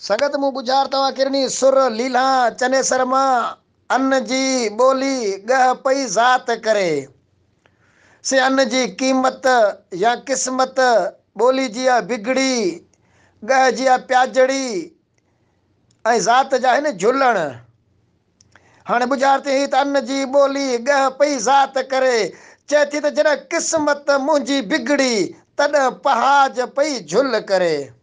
सगत मूं ॿुधार तव्हां किरणी, सुर, लीला, चने शर्मा अन्न जी बोली, गह पई ज़ात करे। से अन्न जी क़ीमत या क़िस्मत, बोली जिया बिगड़ी, गह जिया प्याजड़ी, ऐं ज़ात जा आहिनि झुलण। हाणे ॿुधार थी त अन जी ॿोली गह पई ज़ात करे। चए थी त जॾहिं क़िस्मत मुंहिंजी बिगड़ी, तॾहिं पहाज पई झुल करे।